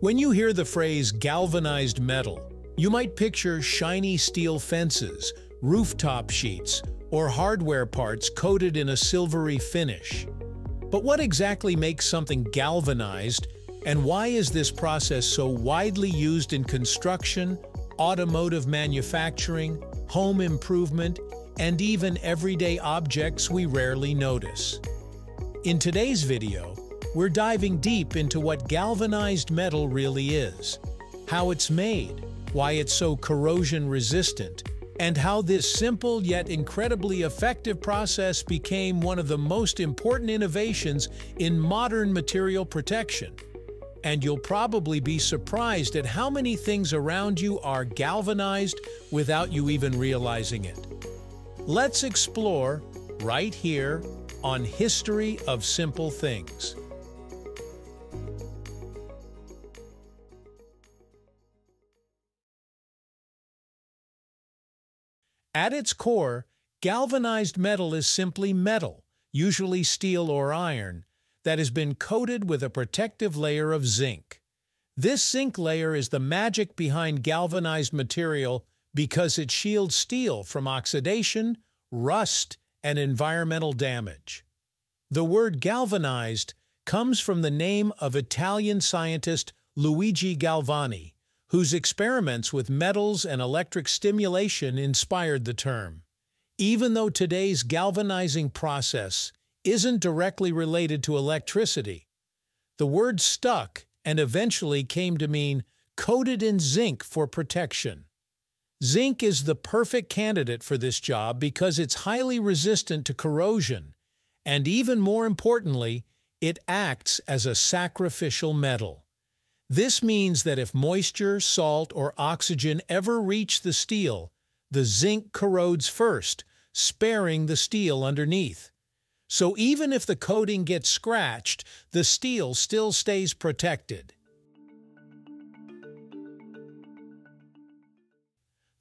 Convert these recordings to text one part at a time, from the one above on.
When you hear the phrase galvanized metal, you might picture shiny steel fences, rooftop sheets, or hardware parts coated in a silvery finish. But what exactly makes something galvanized, and why is this process so widely used in construction, automotive manufacturing, home improvement, and even everyday objects we rarely notice? In today's video, we're diving deep into what galvanized metal really is, how it's made, why it's so corrosion resistant, and how this simple yet incredibly effective process became one of the most important innovations in modern material protection. And you'll probably be surprised at how many things around you are galvanized without you even realizing it. Let's explore, right here, on History of Simple Things. At its core, galvanized metal is simply metal, usually steel or iron, that has been coated with a protective layer of zinc. This zinc layer is the magic behind galvanized material because it shields steel from oxidation, rust, and environmental damage. The word galvanized comes from the name of Italian scientist Luigi Galvani, whose experiments with metals and electric stimulation inspired the term. Even though today's galvanizing process isn't directly related to electricity, the word stuck and eventually came to mean coated in zinc for protection. Zinc is the perfect candidate for this job because it's highly resistant to corrosion, and even more importantly, it acts as a sacrificial metal. This means that if moisture, salt, or oxygen ever reach the steel, the zinc corrodes first, sparing the steel underneath. So even if the coating gets scratched, the steel still stays protected.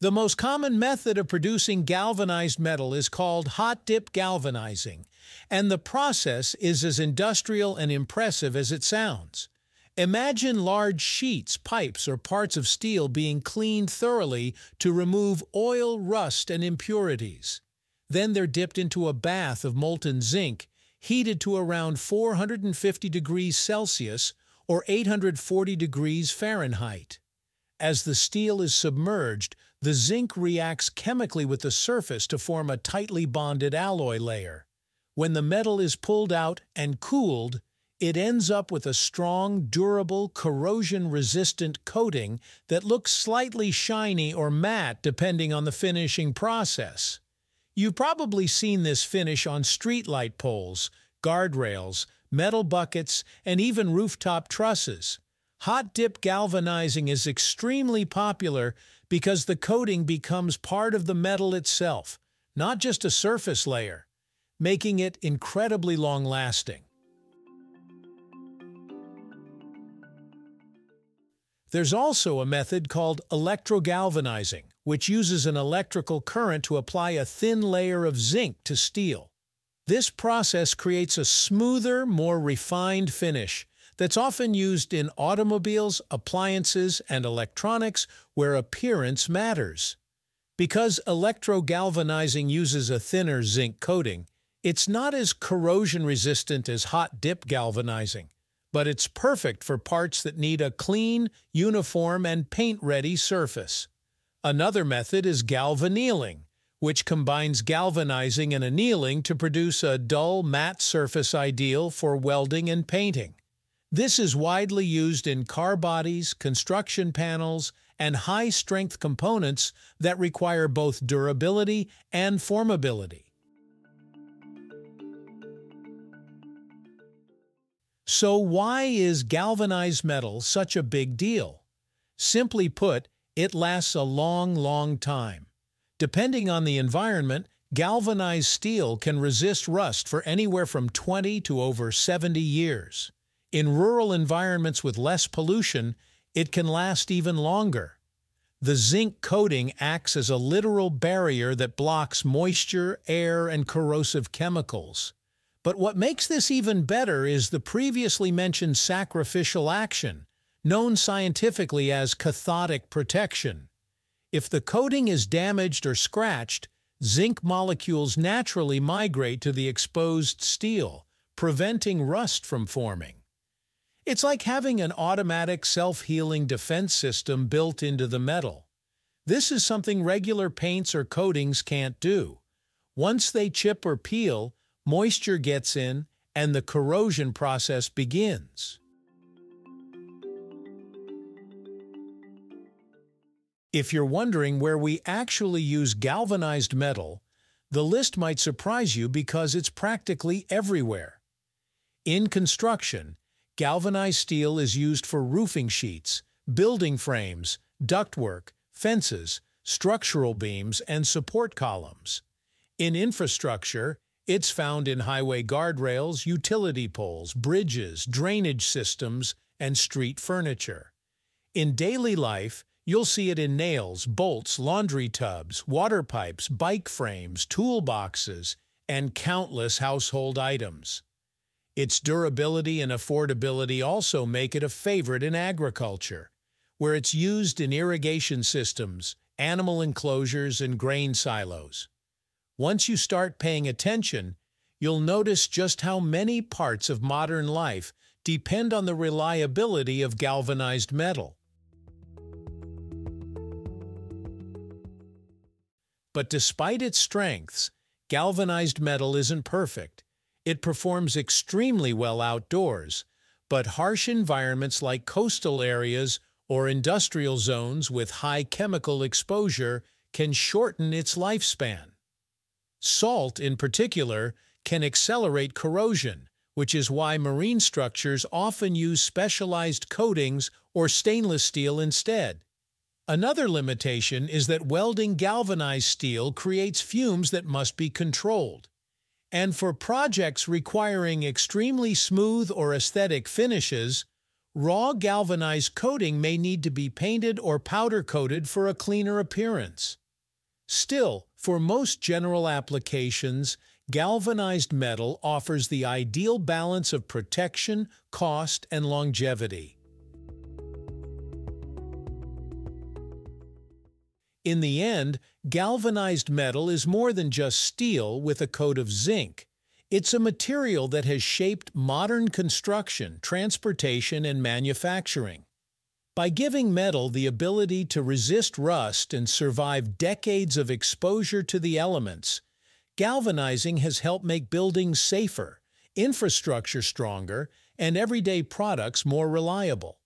The most common method of producing galvanized metal is called hot dip galvanizing, and the process is as industrial and impressive as it sounds. Imagine large sheets, pipes, or parts of steel being cleaned thoroughly to remove oil, rust, and impurities. Then they're dipped into a bath of molten zinc, heated to around 450 degrees Celsius or 840 degrees Fahrenheit. As the steel is submerged, the zinc reacts chemically with the surface to form a tightly bonded alloy layer. When the metal is pulled out and cooled, it ends up with a strong, durable, corrosion-resistant coating that looks slightly shiny or matte depending on the finishing process. You've probably seen this finish on streetlight poles, guardrails, metal buckets, and even rooftop trusses. Hot dip galvanizing is extremely popular because the coating becomes part of the metal itself, not just a surface layer, making it incredibly long-lasting. There's also a method called electrogalvanizing, which uses an electrical current to apply a thin layer of zinc to steel. This process creates a smoother, more refined finish that's often used in automobiles, appliances, and electronics where appearance matters. Because electrogalvanizing uses a thinner zinc coating, it's not as corrosion resistant as hot dip galvanizing, but it's perfect for parts that need a clean, uniform, and paint-ready surface. Another method is galvannealing, which combines galvanizing and annealing to produce a dull, matte surface ideal for welding and painting. This is widely used in car bodies, construction panels, and high-strength components that require both durability and formability. So why is galvanized metal such a big deal? Simply put, it lasts a long, long time. Depending on the environment, galvanized steel can resist rust for anywhere from 20 to over 70 years. In rural environments with less pollution, it can last even longer. The zinc coating acts as a literal barrier that blocks moisture, air, and corrosive chemicals. But what makes this even better is the previously mentioned sacrificial action. known scientifically as cathodic protection. If the coating is damaged or scratched, zinc molecules naturally migrate to the exposed steel, preventing rust from forming. It's like having an automatic self-healing defense system built into the metal. This is something regular paints or coatings can't do. Once they chip or peel, moisture gets in and the corrosion process begins. If you're wondering where we actually use galvanized metal, the list might surprise you because it's practically everywhere. In construction, Galvanized steel is used for roofing sheets, building frames, ductwork, fences, structural beams, and support columns. In infrastructure, it's found in highway guardrails, utility poles, bridges, drainage systems, and street furniture. In daily life, you'll see it in nails, bolts, laundry tubs, water pipes, bike frames, toolboxes, and countless household items. Its durability and affordability also make it a favorite in agriculture, where it's used in irrigation systems, animal enclosures, and grain silos. Once you start paying attention, you'll notice just how many parts of modern life depend on the reliability of galvanized metal. But despite its strengths, galvanized metal isn't perfect. It performs extremely well outdoors, but harsh environments like coastal areas or industrial zones with high chemical exposure can shorten its lifespan. Salt, in particular, can accelerate corrosion, which is why marine structures often use specialized coatings or stainless steel instead. Another limitation is that welding galvanized steel creates fumes that must be controlled. And for projects requiring extremely smooth or aesthetic finishes, raw galvanized coating may need to be painted or powder coated for a cleaner appearance. Still, for most general applications, galvanized metal offers the ideal balance of protection, cost, and longevity. In the end, galvanized metal is more than just steel with a coat of zinc. It's a material that has shaped modern construction, transportation, and manufacturing. By giving metal the ability to resist rust and survive decades of exposure to the elements, galvanizing has helped make buildings safer, infrastructure stronger, and everyday products more reliable.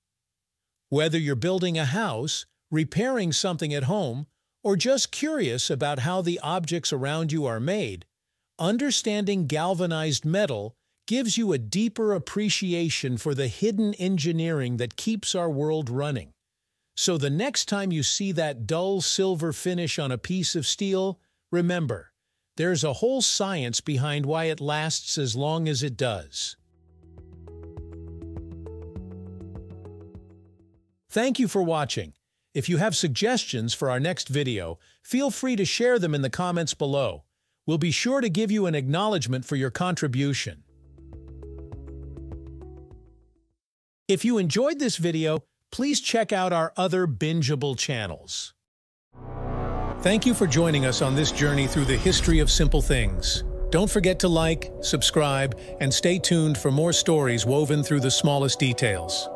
Whether you're building a house, repairing something at home, or just curious about how the objects around you are made, understanding galvanized metal gives you a deeper appreciation for the hidden engineering that keeps our world running. So the next time you see that dull silver finish on a piece of steel, remember, there's a whole science behind why it lasts as long as it does. Thank you for watching. If you have suggestions for our next video, feel free to share them in the comments below. We'll be sure to give you an acknowledgement for your contribution. If you enjoyed this video, please check out our other bingeable channels. Thank you for joining us on this journey through the history of simple things. Don't forget to like, subscribe, and stay tuned for more stories woven through the smallest details.